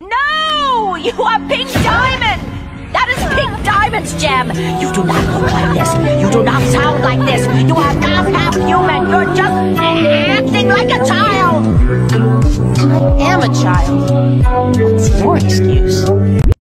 No! You are Pink Diamond! That is Pink Diamond's gem! You do not look like this! You do not sound like this! You are not half human! You're just acting like a child! I am a child. What's your excuse?